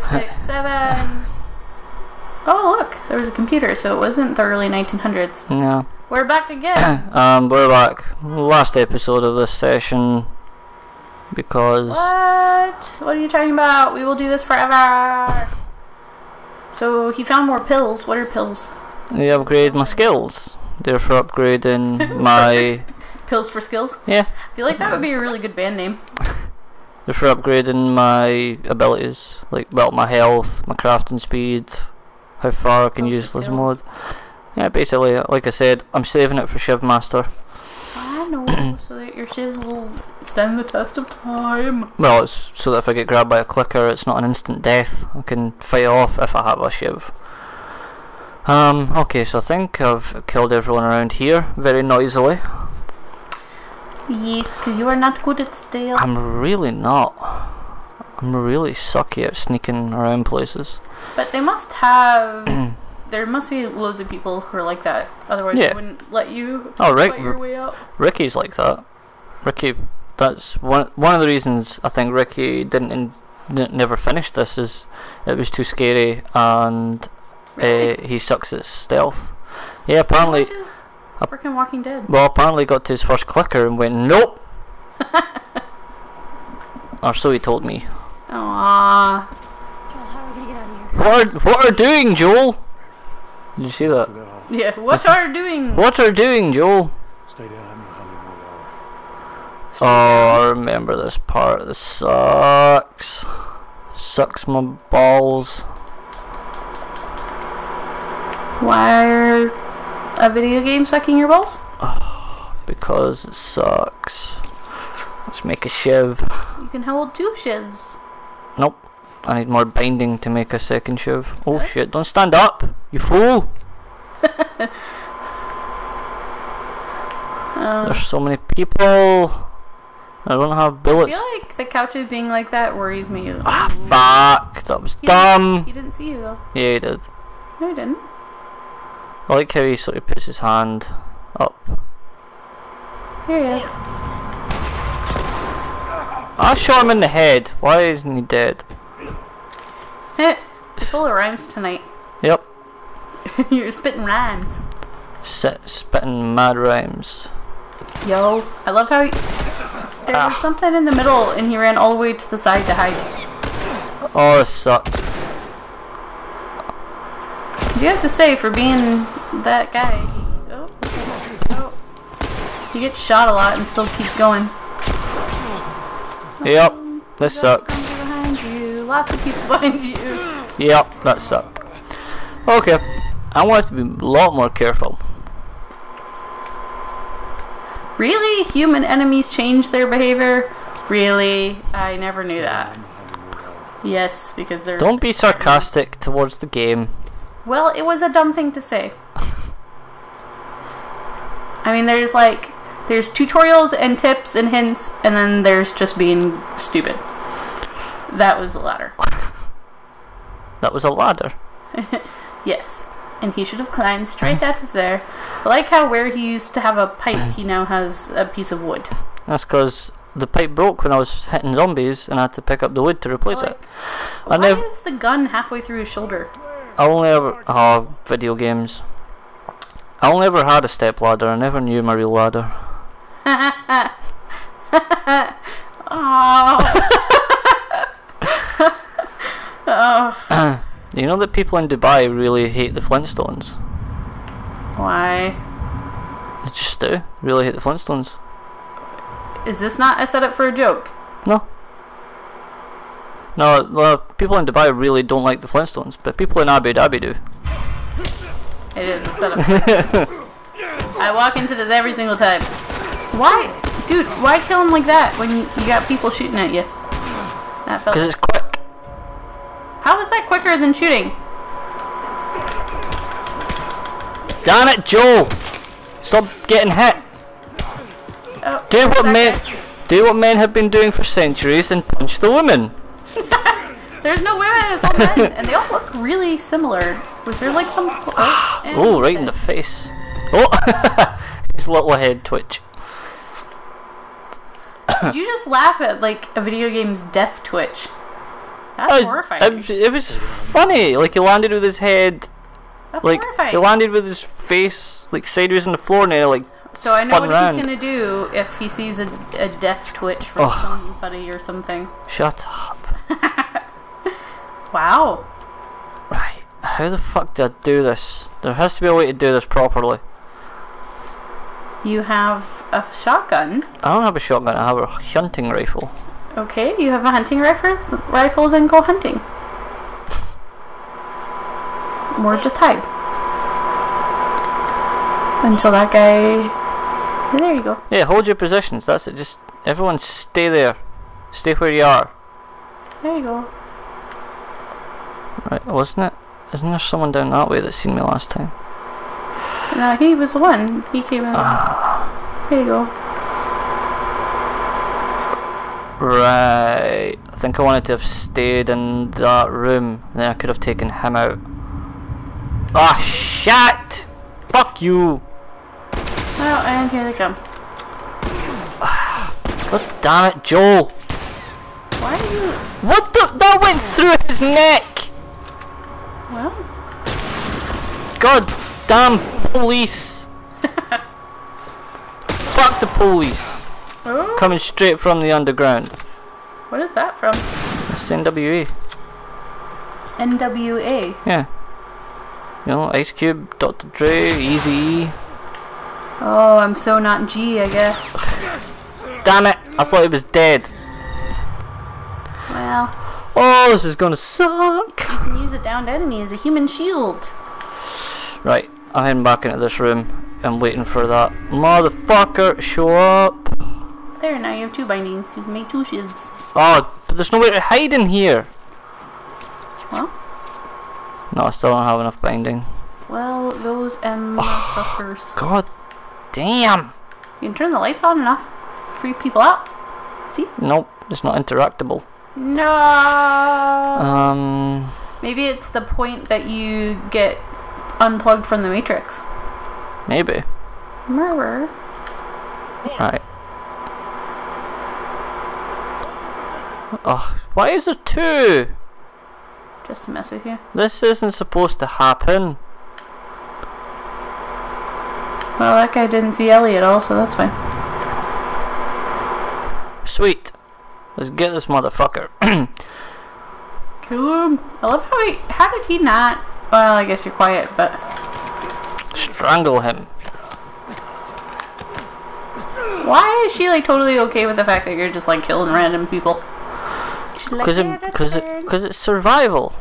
five, six, seven. Oh, look, there was a computer, so it wasn't the early 1900s. No. We're back again. Um, we're back. Last episode of this session because what? What are you talking about? We will do this forever. So he found more pills. What are pills? they upgrade my skills. Therefore, upgrading my Pills for skills? yeah. I feel like that would be a really good band name. Therefore, upgrading my abilities like well, my health, my crafting speed, how far I can Pills use this skills. mod. Yeah, basically, like I said, I'm saving it for Shivmaster. I know, so that your shivs will stand the test of time. Well, it's so that if I get grabbed by a clicker, it's not an instant death. I can fight off if I have a shiv. Um, okay, so I think I've killed everyone around here very noisily. Yes, because you are not good at stealth. I'm really not. I'm really sucky at sneaking around places. But they must have. there must be loads of people who are like that. Otherwise, Yeah. they wouldn't let you Oh, fight your way up. Ricky's like that. Ricky, that's one one of the reasons I think Ricky didn't, in, didn't never finish this is it was too scary and Really? uh, he sucks at stealth. Yeah, apparently. Which is freaking Walking Dead. Well, apparently got to his first clicker and went nope. or so he told me. Aww. Joel, how are we gonna get out of here? What are, what are doing, Joel? Did you see that? Yeah, what are doing? What are doing, Joel? Stay down. I don't know how many more there are. Oh, I remember this part. This sucks. Sucks my balls. Why are a video game sucking your balls? Because it sucks. Let's make a shiv. You can hold two shivs. Nope. I need more binding to make a second shiv. Oh shit, don't stand up! You fool! Um, There's so many people. I don't have bullets. I feel like the couches being like that worries me. Ah, fuck! That was He didn't- dumb! He didn't see you though. Yeah, he did. No, he didn't. I like how he sort of puts his hand up. Here he is. I shot him in the head. Why isn't he dead? It's full of rhymes tonight. Yep. You're spitting rhymes. Sit, spitting mad rhymes. Yo, I love how he, there was Ah. something in the middle and he ran all the way to the side to hide. Oh, this sucks. Do you have to say for being that guy. he- oh, oh. He gets shot a lot and still keeps going. Yep, this sucks. Behind you, lots of people behind you. Yep, that sucked. Okay, I want to be a lot more careful. Really, human enemies change their behavior? Really, I never knew that. Yes, because they're. Don't be sarcastic towards the game. Well, it was a dumb thing to say. I mean, there's like there's tutorials and tips and hints, and then there's just being stupid. That was the ladder. That was a ladder. Yes, and he should have climbed straight out of there. I like how where he used to have a pipe, he now has a piece of wood. That's because the pipe broke when I was hitting zombies and I had to pick up the wood to replace it. I Why is the gun halfway through his shoulder? I only ever, oh, uh, video games. I only ever had a step ladder. I never knew my real ladder. Oh. oh. You know that people in Dubai really hate the Flintstones. Why? They just do. Really hate the Flintstones. Is this not a setup for a joke? No. No, well, people in Dubai really don't like the Flintstones, but people in Abu Dhabi do. It is a setup. I walk into this every single time. Why? Dude, why kill him like that when you, you got people shooting at you? That felt Because it's quick. How is that quicker than shooting? Damn it, Joe! Stop getting hit. Oh, Do what men guy. do what men have been doing for centuries and punch the women. There's no women, it's all men, and they all look really similar. Was there like some? Oh, Oh, right in the face. Oh, his little head twitch. Did you just laugh at like a video game's death twitch? That's I- horrifying. It, it was funny. Like he landed with his head, That's like horrifying. he landed with his face like sideways on the floor, and he like so I know what round. he's gonna do if he sees a, a death twitch from Ugh. somebody or something. Shut up. Wow. How the fuck did I do this? There has to be a way to do this properly. You have a shotgun. I don't have a shotgun. I have a hunting rifle. Okay, you have a hunting rifle. Rifle, then go hunting. Or just hide until that guy. There you go. Yeah, hold your positions. That's it. Just everyone stay there. Stay where you are. There you go. Right, wasn't it? Isn't there someone down that way that seen me last time? No, he was the one. He came in. There you go. Right. I think I wanted to have stayed in that room. Then I could have taken him out. Ah, shit! Fuck you! Oh, and here they come. God damn it, Joel! Why are you? What the? That went through his neck! Well, God damn police! Fuck the police! oh, Coming straight from the underground. what is that from? It's NWA. NWA. Yeah. You know, Ice Cube, Dr. Dre, Easy. Oh, I'm so not G, I guess. Damn it! I thought he was dead. Well, Oh, this is gonna suck. you can use a downed enemy as a human shield. Right, I'm heading back into this room. I'm waiting for that motherfucker to show up. There, now you have two bindings. You can make two shields. Oh, but there's nowhere to hide in here. Well, No, I still don't have enough binding. well, those M fuckers. God damn. You can turn the lights on enough. Free people out. See? Nope, it's not interactable. No. Um, Maybe it's the point that you get unplugged from the matrix. maybe. Murder. Right. Oh, why is there two? Just to mess with you. This isn't supposed to happen. Well, that guy didn't see Ellie at all, so that's fine. Sweet. Let's get this motherfucker. Kill him. I love how he. How did he not? Well, I guess you're quiet, but Strangle him. why is she like totally okay with the fact that you're just like killing random people? She's like, Because "Yeah, it, cause it, cause it's survival.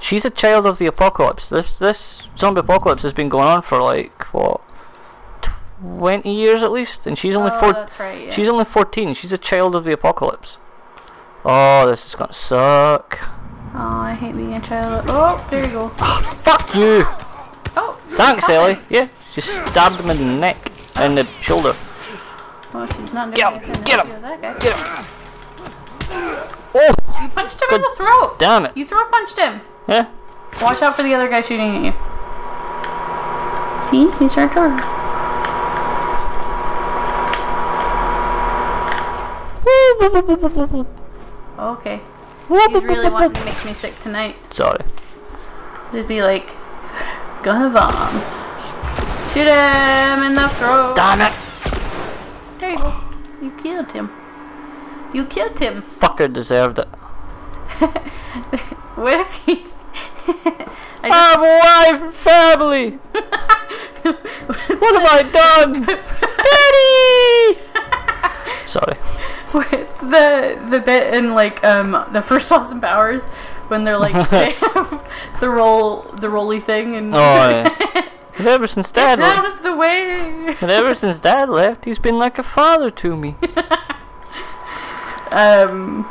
She's a child of the apocalypse. This this zombie apocalypse has been going on for like what, twenty years at least, and she's only oh, four. that's right. Yeah. She's only fourteen. She's a child of the apocalypse. Oh, this is gonna suck. Oh, I hate being a child. Oh, there you go. Ah, fuck you. Oh, Thanks. Ellie. Yeah, she stabbed him in the neck and the shoulder. Oh, she's not doing Get him, get him, you with that guy. Get him. Oh, You punched him in the throat. damn it. You throat punched him. Yeah. Watch out for the other guy shooting at you. See, he's our door. Okay. He's really wanting to make me sick tonight. Sorry. Just be like, gonna vom. Shoot him in the throat. Damn it. There you go. You killed him. You killed him. Fucker deserved it. What if he? I I have a wife and family. What have I done? Daddy! Sorry. with the the bit in like um the first Austin Powers when they're like they have the roll the rolly thing and Oh, yeah. And ever since Dad out left, of the way. and ever since Dad left, he's been like a father to me. Um,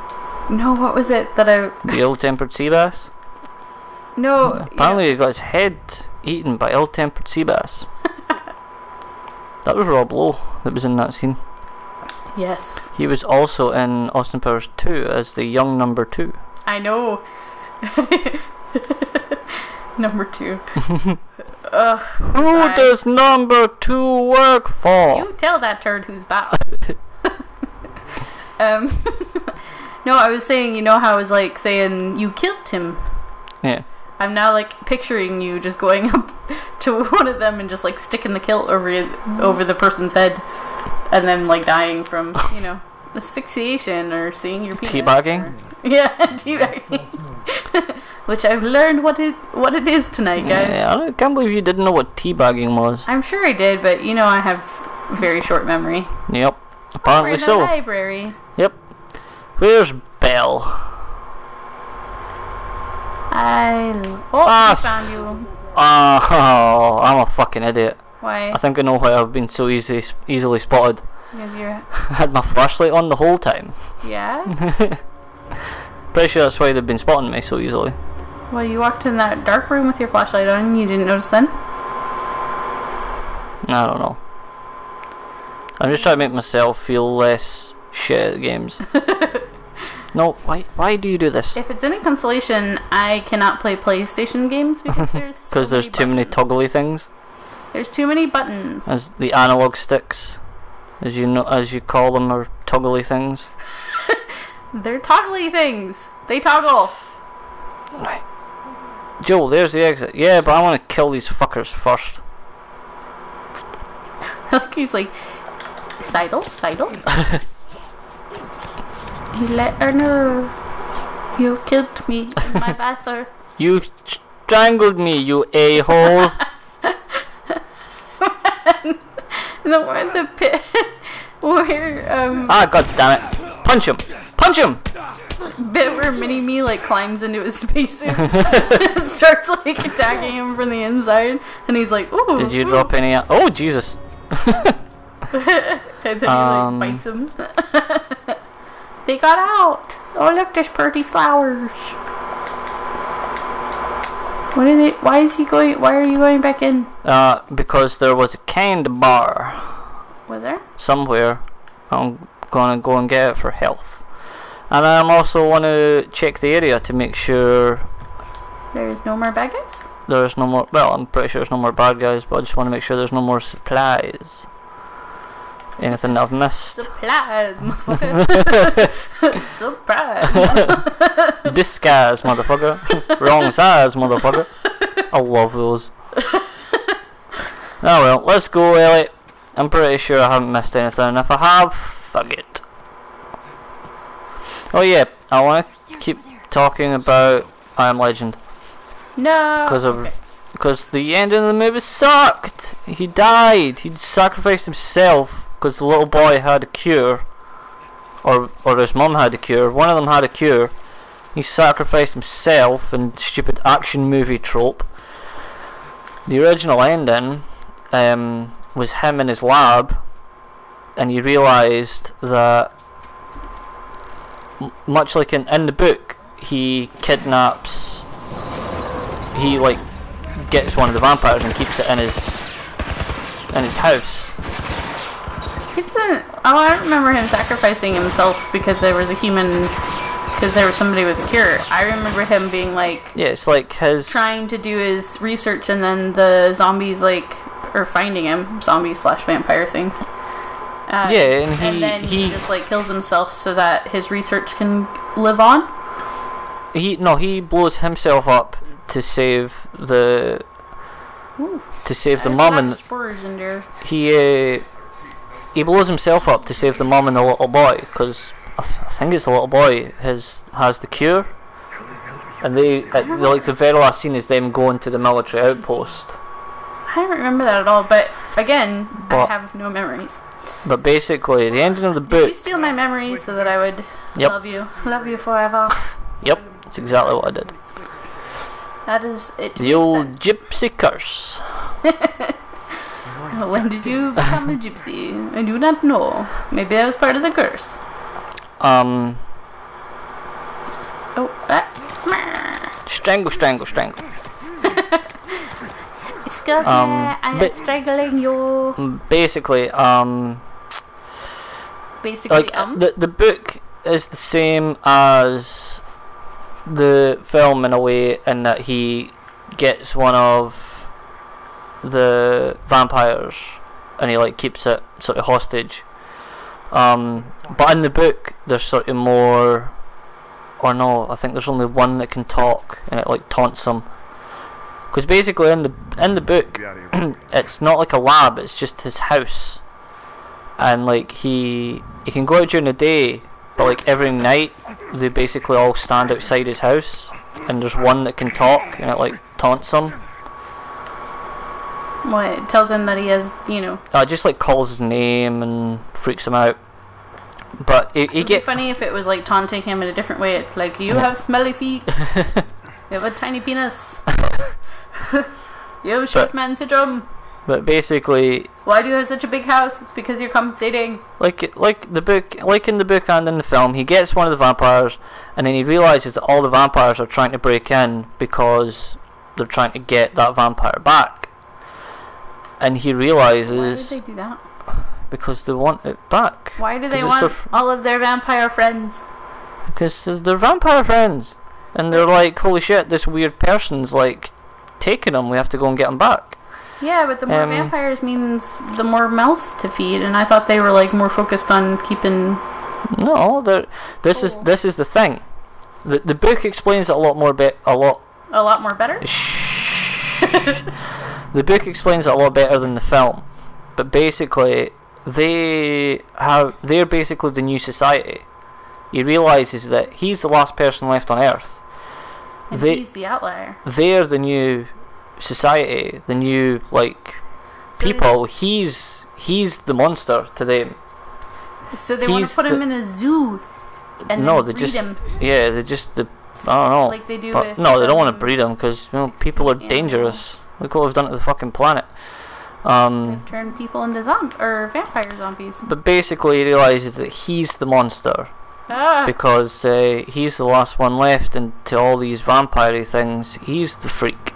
no, what was it that I? The ill-tempered sea bass. No, Apparently, he got his head eaten by ill-tempered sea bass. that was Rob Lowe that was in that scene. Yes, He was also in Austin Powers 2 as the young number two. I know. Number two. Ugh. Who Right. does number two work for? You tell that turd who's boss. um, No, I was saying, you know how I was like saying you killed him. Yeah. I'm now like picturing you just going up to one of them and just like sticking the kilt over over the person's head, and then like dying from you know asphyxiation or seeing your penis. Teabagging? or- Yeah, teabagging. Which I've learned what it what it is tonight, guys. Yeah, I can't believe you didn't know what teabagging was. I'm sure I did, but you know I have very short memory. Yep. Apparently so. library. Yep. Where's Belle? I oh, Ah. I found you. Oh, I'm a fucking idiot. Why? I think I know why I've been so easy, easily spotted. Because you're I had my flashlight on the whole time. yeah. Pretty sure that's why they've been spotting me so easily. Well, you walked in that dark room with your flashlight on, and you didn't notice then. I don't know. I'm just trying to make myself feel less shit at games. no, why? Why do you do this? If it's any consolation, I cannot play PlayStation games because there's so Because there's too many toggly things. There's too many buttons. As the analog sticks, as you know, as you call them, are toggly things. They're toggly things. They toggle. Right. Joel, there's the exit. Yeah, but I want to kill these fuckers first. He's like, Seidel, Seidel. Let her know you killed me my vessel. You strangled me, you a-hole. The one the pit where um ah, god damn it. Punch him. Punch him. bit where Mini Me like climbs into his spacesuit starts like attacking him from the inside and he's like ooh Did you ooh," drop any? Oh, Jesus. and then he Um, like bites him they got out oh look there's pretty flowers what are they why is he going why are you going back in Uh, because there was a candy bar was there somewhere. I'm gonna go and get it for health. And I'm also want to check the area to make sure there's no more bad guys there's no more. Well, I'm pretty sure there's no more bad guys, but I just want to make sure there's no more supplies. Anything I've missed? Surprise, motherfucker. Surprise. Disguise, motherfucker. Wrong size, motherfucker. I love those. Oh well, let's go, Elliot. I'm pretty sure I haven't missed anything. If I have, fuck it. Oh yeah, I want to keep talking about I Am Legend no. because of Okay. because the ending of the movie sucked. He died. He sacrificed himself because the little boy had a cure, or or his mum had a cure. One of them had a cure. He sacrificed himself in stupid action movie trope. The original ending um, was him in his lab, and he realised that, much like in, in the book, he kidnaps. He like gets one of the vampires and keeps it in his in his house. He doesn't. Oh, I remember him sacrificing himself because there was a human. Because there was somebody with a cure. I remember him being like Yeah, it's like his. trying to do his research, and then the zombies like or finding him Zombie slash vampire things. Uh, Yeah, and he- then he, he- just like kills himself so that his research can live on. He no, he blows himself up to save the Ooh, to save the mum and spores in there. he uh, he blows himself up to save the mum and the little boy because I, th- I think it's the little boy has has the cure, and they uh, like the very last scene is them going to the military outpost. I don't remember that at all, but again, But- I have no memories. But basically, the ending of the book. Did You steal my memories so that I would Yep. love you, love you forever. Yep, that's exactly what I did. That is it. The old gypsy curse. When did you become a gypsy? I do not know. Maybe that was part of the curse. Um, Oh, ah. strangle, strangle, strangle. Excuse Um, me, I am but- struggling you. Basically, um, Basically, like um. the the book is the same as the film in a way, in that he gets one of the vampires and he like keeps it sort of hostage. Um, but in the book, there's sort of more or no, I think there's only one that can talk, and it like taunts him. Because basically in the in the book, Be out of here. it's not like a lab; it's just his house, and like he he can go out during the day, but like every night they basically all stand outside his house, and there's one that can talk, and it like taunts him. What it tells him that he has, you know. Uh, just like calls his name and freaks him out. But he It'd get be funny if it was like taunting him in a different way. It's like you Yeah. have smelly feet. you have a tiny penis. you have short But- man syndrome. but basically Why do you have such a big house? It's because you're compensating. like like the book like in the book and in the film he gets one of the vampires and then he realizes that all the vampires are trying to break in because they're trying to get that vampire back and he realizes. Why did they do that? because they want it back Why do they want all of their vampire friends? because they're vampire friends and they're like holy shit this weird person's like taking them we have to go and get them back Yeah, but the more Um, vampires means the more mouths to feed, and I thought they were like more focused on keeping. no this is this is the thing the, the book explains it a lot more bit a lot A lot more better. the book explains it a lot better than the film, but basically they have they're basically the new society. He realizes that he's the last person left on Earth. And They he's the outlier. they're the new society, the new like So people. He's he's the monster to them. So they want to put him in a zoo and no, they breed just him. yeah, they just the I don't know. Like they do but with, no, they don't want to um, breed them because you know people are dangerous. Look what we've done to the fucking planet. Um, turned people into zomb or vampire zombies. But basically, he realizes that he's the monster Ah, because uh, he's the last one left, and to all these vampire things, he's the freak.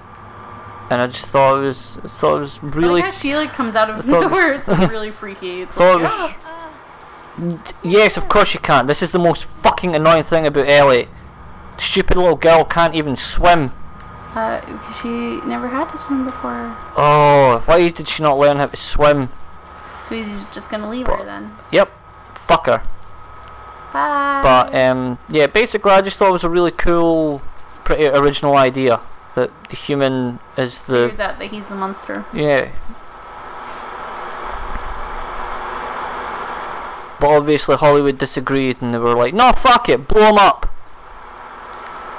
And I just thought it was, I thought it was I really, like how she like comes out of it nowhere. It's like, really freaky. It's thought it like, was. ah. Yes, of course you can't. This is the most fucking annoying thing about Ellie. Stupid little girl can't even swim. Uh, because she never had to swim before. Oh, why did she not learn how to swim? So he's just gonna leave her then. Yep, fuck her. Bye. But um, yeah, basically, I just thought it was a really cool, pretty original idea that the human is the out that he's the monster. Yeah. But obviously Hollywood disagreed and they were like, no, fuck it, blow him up.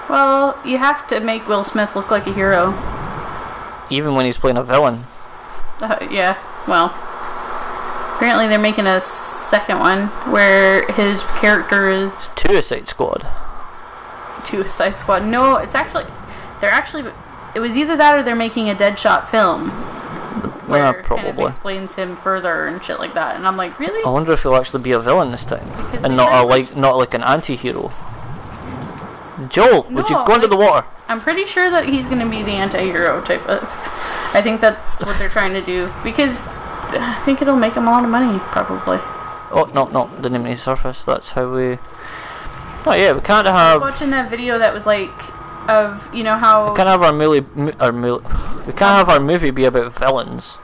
Well, you have to make Will Smith look like a hero. Even when he's playing a villain. Uh, yeah, well. Apparently they're making a second one where his character is Suicide Squad. Suicide Squad. No, it's actually they're actually it was either that or they're making a Deadshot film where Yeah, it kind of probably. explains him further and shit like that. And I'm like, really? I wonder if he'll actually be a villain this time. Because and not a like not like an anti hero. Joel, would you No, go into like- the water? I'm pretty sure that he's going to be the anti-hero type of. I think that's what they're trying to do because I think it'll make him a lot of money, probably. Oh no, no, of surface. That's how we. Oh yeah, we can't have. I was watching a video that was like of you know how We can't have our movie. Our mo- We can't have our movie be about villains.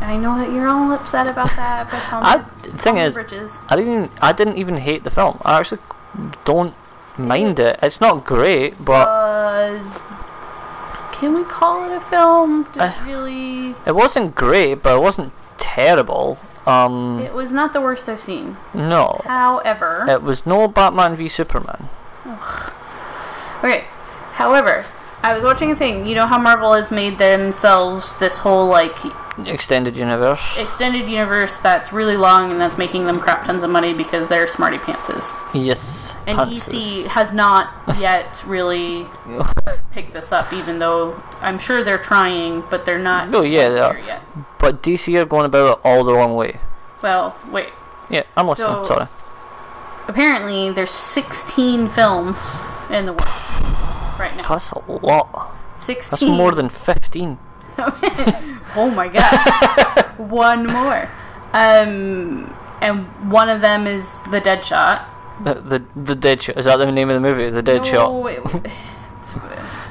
I know that you're all upset about that, but calm I, the thing is, bridges. I didn't. I didn't even hate the film. I actually don't mind it. It's not great, but was can we call it a film? Did Uh, it really? it wasn't great. But it wasn't terrible. Um, It was not the worst I've seen. no, However, it was no Batman v Superman. okay. However, I was watching a thing. You know how Marvel has made themselves this whole like Extended universe. extended universe that's really long and that's making them crap tons of money because they're smarty pantses. Yes. And. DC has not yet really picked this up, even though I'm sure they're trying, but they're not. Oh, yeah, they are. yet. but DC are going about it all the wrong way. Well, wait. Yeah, I'm listening. So- Sorry. Apparently, there's 16 films in the works right now. That's a lot. 16. That's more than fifteen. oh my god. one more. Um, and one of them is the Deadshot. The the the dead shot. Is that the name of the movie? The dead shot. No, it- it's-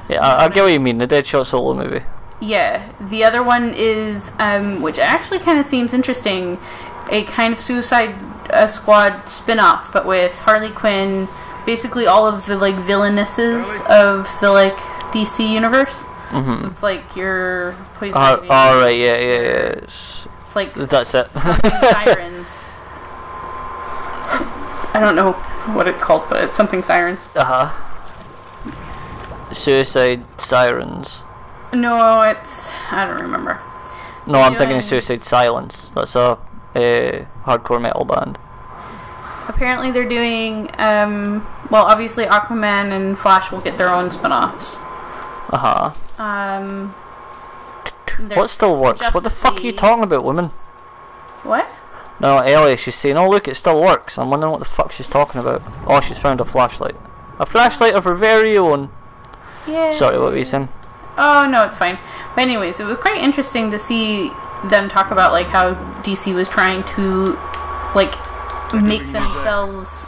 Yeah, I, I get what you mean. The dead shot solo movie. Yeah, the other one is, um, which actually kind of seems interesting, a kind of Suicide uh, Squad spin off, but with Harley Quinn, basically all of the like villainesses of the like DC universe. Mhm. So it's like your poison. Uh, ivy, all right, yeah, yeah, yeah. It's- It's like That's it. sirens. I don't know what it's called, but it's something sirens. uh huh. Suicide sirens. No, it's I don't remember. No, I'm thinking of Suicide Silence. That's a uh, hardcore metal band. Apparently, they're doing um. Well, obviously, Aquaman and Flash will get their own spin-offs. Uh huh. Um. What still works? What the fuck are you talking about, woman? What? No, Ellie, she's saying, oh look, it still works. I'm wondering what the fuck she's talking about. Oh, she's found a flashlight. A flashlight of her very own. Yeah. Sorry, what were you saying? Oh no, it's fine. But anyways, it was quite interesting to see them talk about like how DC was trying to like make themselves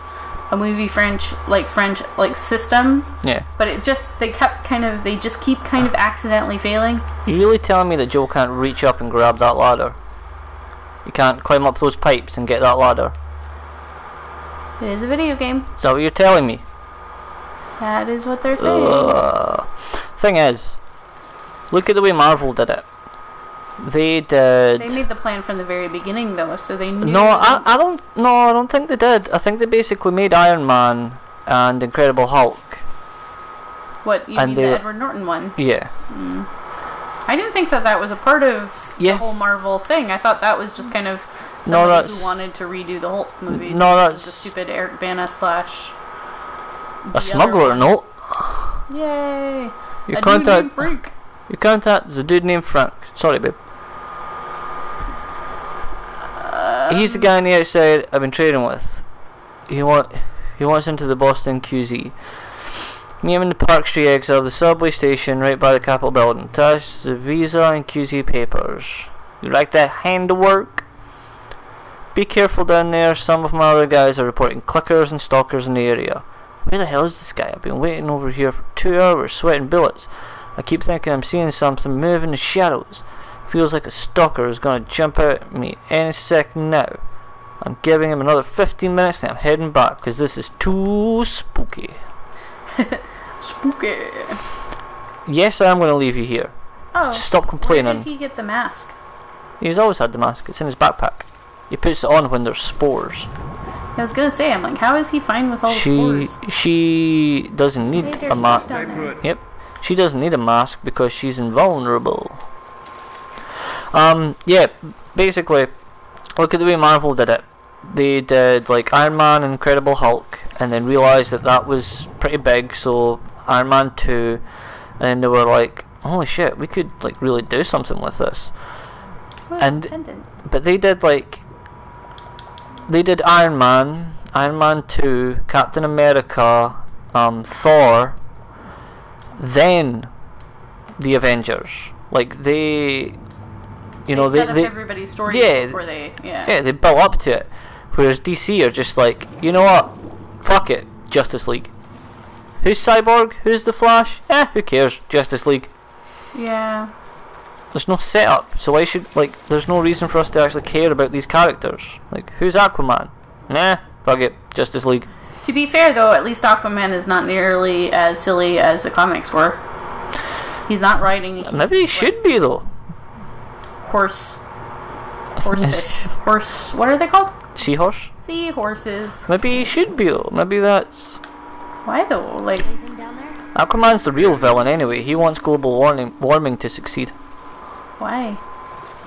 a movie French like French like system, Yeah. but it just they kept kind of they just keep kind of accidentally failing. You really telling me that Joe can't reach up and grab that ladder? You can't climb up those pipes and get that ladder? It is a video game. Is that what you're telling me? That is what they're saying. Ugh. Thing is, look at the way Marvel did it. They did. They made the plan from the very beginning though, so they knew. No, I, I don't. No, I don't think they did. I think they basically made Iron Man and Incredible Hulk. what you and mean the Edward Norton one? Yeah. Hmm. I didn't think that that was a part of Yeah. the whole Marvel thing. I thought that was just kind of No, somebody that's- who wanted to redo the Hulk movie. No, that's- the stupid Eric Bana slash A smuggler no. Yay! You a contact. dude named Freak. You contact the dude named Frank. Sorry, babe. He's the guy on the outside I've been trading with. He want he wants into the Boston QZ. Meet him in the Park Street exit of the subway station right by the Capitol building. Attach the visa and QZ papers. You like that handiwork? Be careful down there. Some of my other guys are reporting clickers and stalkers in the area. Where the hell is this guy? I've been waiting over here for two hours, sweating bullets. I keep thinking I'm seeing something move in the shadows. Feels like a stalker is gonna jump out at me any second now. I'm giving him another 15 minutes and I'm heading back because this is too spooky. Spooky. Yes, I am gonna leave you here. Oh, Stop complaining. where complaining. did he get the mask? He's always had the mask. It's in his backpack. He puts it on when there's spores. I was gonna say, I'm like, how is he fine with all the She spores? she doesn't need Hey, a mask. stuff down there. Yep. She doesn't need a mask because she's invulnerable. Um, yeah, basically, look at the way Marvel did it. They did like Iron Man Incredible Hulk, and then realized that that was pretty big, so Iron Man 2, and they were like, holy shit, we could like really do something with this. And- But they did like they did Iron Man, Iron Man Two, Captain America, um, Thor, then the Avengers. Like they, you know, they they set they, up everybody's stories yeah, before they, yeah. yeah they built up to it. Whereas DC are just like, you know what, fuck it, Justice League. Who's Cyborg? Who's the Flash? Eh, who cares? Justice League. Yeah. There's no setup, so why should like? There's no reason for us to actually care about these characters. Like, who's Aquaman? Nah, fuck it, Justice League. To be fair, though, at least Aquaman is not nearly as silly as the comics were. He's not writing. Maybe he should be though. Horse, horse horse. What are they called? Seahorse. Sea horses. Maybe he should be. Maybe that's Why though? Like, Anything down there? Aquaman's the real villain anyway. He wants global warming warming to succeed, why?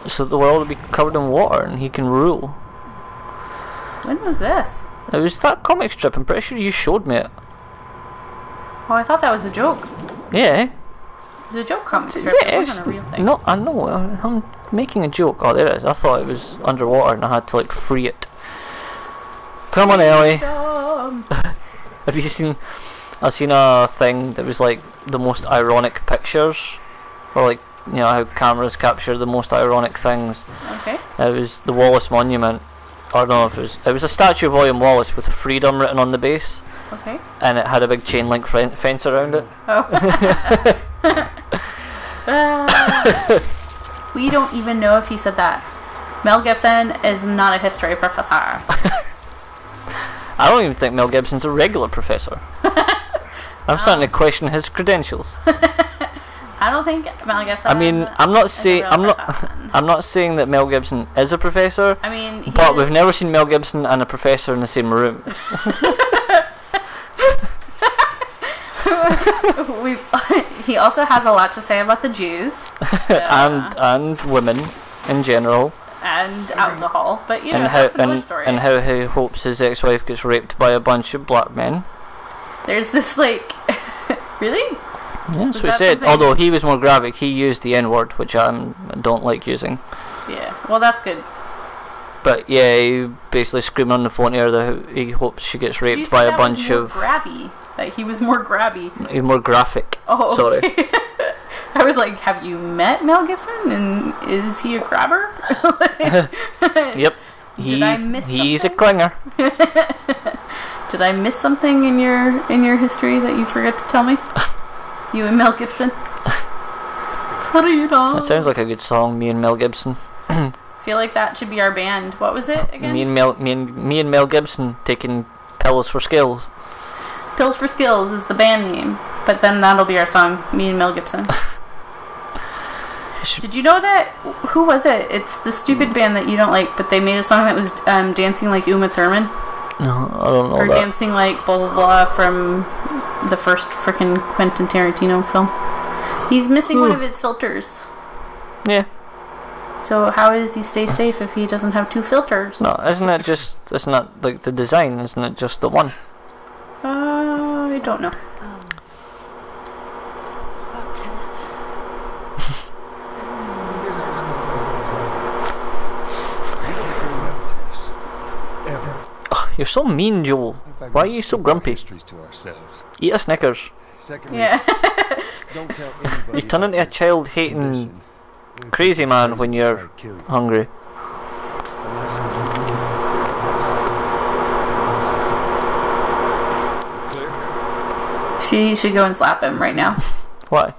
so the world will be covered in water and he can rule. When was this? It was that comic strip. I'm pretty sure you showed me it. Oh, I thought that was a joke. Yeah. It was a joke comic strip. Yeah, It it's, wasn't a real thing. no, I know. I'm making a joke. Oh, there it is. I thought it was underwater and I had to like free it. Come on, Ellie. Have you seen? I've seen a thing that was like the most ironic pictures, or like you know how cameras capture the most ironic things. okay. It was the Wallace Monument. I don't know if it was. It was a statue of William Wallace with freedom written on the base, Okay. and it had a big chain link fen- fence around it. Oh. Ah. We don't even know if he said that. Mel Gibson is not a history professor. I don't even think Mel Gibson's a regular professor. I'm oh. starting to question his credentials. I don't think Mel Gibson. I mean, is I'm not saying I'm not. I'm not saying that Mel Gibson is a professor, I mean, he but we've never seen Mel Gibson and a professor in the same room. we he also has a lot to say about the Jews and and women in general, and alcohol, but you know and how that's another and, story. and how he hopes his ex-wife gets raped by a bunch of black men. There's this like, really? Yeah, that's Was what he said. something- Although he was more graphic, he used the N-word, which I don't like using. Yeah. Well, that's good. But yeah, he basically screaming on the phone to her that he hopes she gets raped by a bunch of. grabby. That he was more grabby. More graphic. Oh, Sorry. I was like, have you met Mel Gibson? And is he a grabber? Yep. He, Did I miss he's a something? clinger. Did I miss something in your in your history that you forgot to tell me? you and Mel Gibson. Freedom. That sounds like a good song. Me and Mel Gibson. feel like that should be our band. What was it again? Me and Mel, me and me and Mel Gibson taking pills for skills. Pills for Skills is the band name, but then that'll be our song. Me and Mel Gibson. Did you know that? Who was it? It's the stupid band that you don't like, but they made a song that was um, dancing like Uma Thurman No, I don't know or that. dancing like blah blah blah from the first freaking Quentin Tarantino film. He's missing one of his filters. Yeah. So how does he stay safe if he doesn't have two filters? No, isn't it just? Isn't that like the design? Isn't it just the one? I don't know. About tennis. Ever. Oh, you're so mean, Joel. Why are you so grumpy? To ourselves. Eat a Snickers. Secondly, Yeah. don't tell. You turn into a child-hating crazy man when you're hungry. She should go and slap him right now. Why?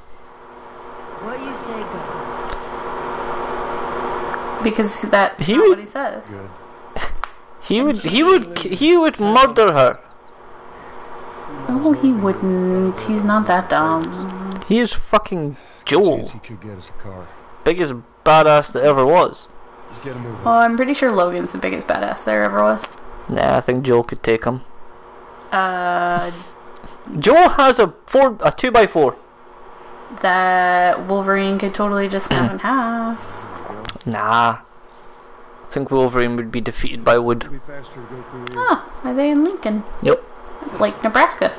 What you say goes. Because that He would- what he says. Good. He would. He would. He would murder her. No, he wouldn't. He's not that dumb. He is fucking Joel, he could get us a car. biggest badass that ever was. Just get a move. Well, I'm pretty sure Logan's the biggest badass there ever was. Nah, I think Joel could take him. Uh, Joel has a four, a two by four. that Wolverine could totally just snap in half. Nah. I think Wolverine would be defeated by wood. It'll be faster to go through here. Oh, are they in Lincoln? Yep. Like Nebraska.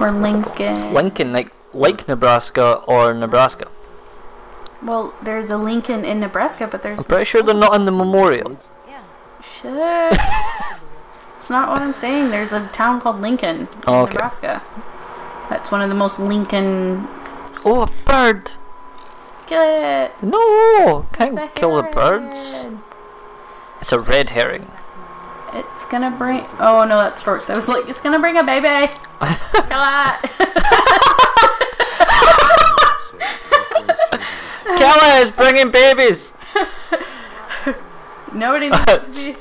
Or Lincoln. Lincoln, like like Nebraska or Nebraska. Well, there's a Lincoln in Nebraska, but there's. I'm pretty sure they're not in the memorial. Yeah. Shit. It's not what I'm saying. There's a town called Lincoln in Oh, okay. Nebraska. That's one of the most Lincoln. Oh, a bird! Kill it. No, can't kill the birds. It's a red herring. It's gonna bring. Oh no, that's storks. I was like, it's gonna bring a baby. Kill it. Kella is bringing babies. Nobody needs to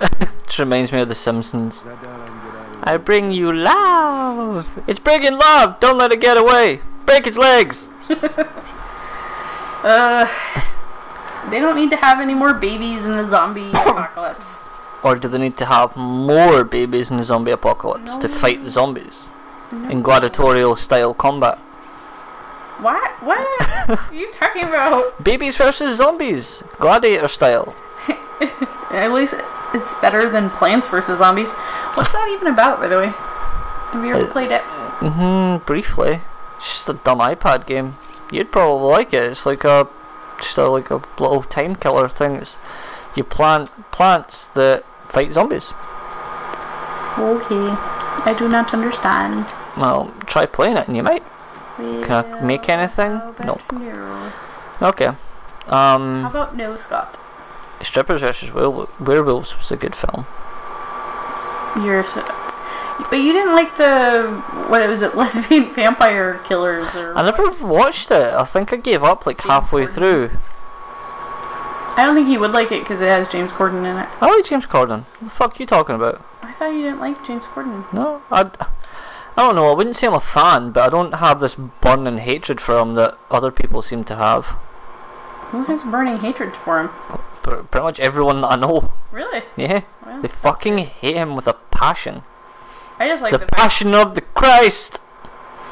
be. Reminds me of The Simpsons. Is that down? I can get out of here. I bring you love. It's bringing love. Don't let it get away. Break its legs. Uh, they don't need to have any more babies in the zombie apocalypse. Or do they need to have more babies in the zombie apocalypse to fight the zombies in gladiatorial style combat? What? What are you talking about? Babies versus zombies, gladiator style. At least it's better than Plants vs Zombies. What's that even about, by the way? Have you ever Uh, played it? Mm-hmm, briefly. It's just a dumb iPad game. You'd probably like it. It's like a just a, like a little time killer thing. It's, you plant plants that fight zombies. Okay, I do not understand. Well, try playing it and you might. Can I make anything? Nope. No. Okay. Um, How about no, Scott? Strippers. Werewol- Werewolves was a good film. You're so. But you didn't like the what was it, lesbian vampire killers or? I never watched it. I think I gave up like James halfway Corden. through. I don't think you would like it because it has James Corden in it. I like James Corden. What the fuck are you talking about? I thought you didn't like James Corden. No, I, I don't know. I wouldn't say I'm a fan, but I don't have this burning hatred for him that other people seem to have. Who has burning hatred for him? Pr- Pretty much everyone that I know. Really? Yeah, Well, they fucking hate him with a passion. I just like the the, passion of the Christ.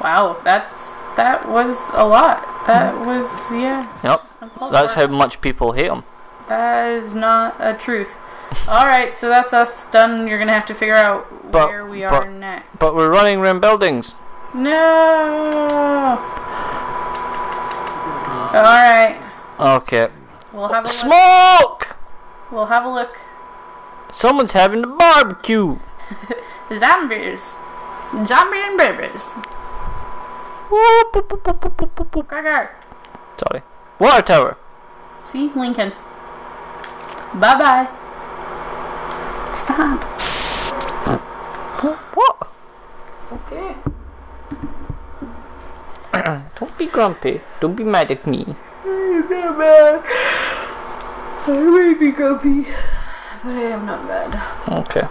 Wow, that's that was a lot. That mm-hmm. was yeah. Yep, that's how much people hate him. That is not a truth. All right, so that's us done. You're gonna have to figure out But- where we but- are next. But we're running around buildings. No. Mm. All right, Okay. We'll have a look. Smoke! We'll have a look. Someone's having a barbecue. Zombies. Zombie and babies. Gregor. Sorry. Water tower. See Lincoln. Bye bye. Stop. What? Okay. Don't be grumpy. Don't be mad at me. Not bad. I may be grumpy, but I am not bad. Okay.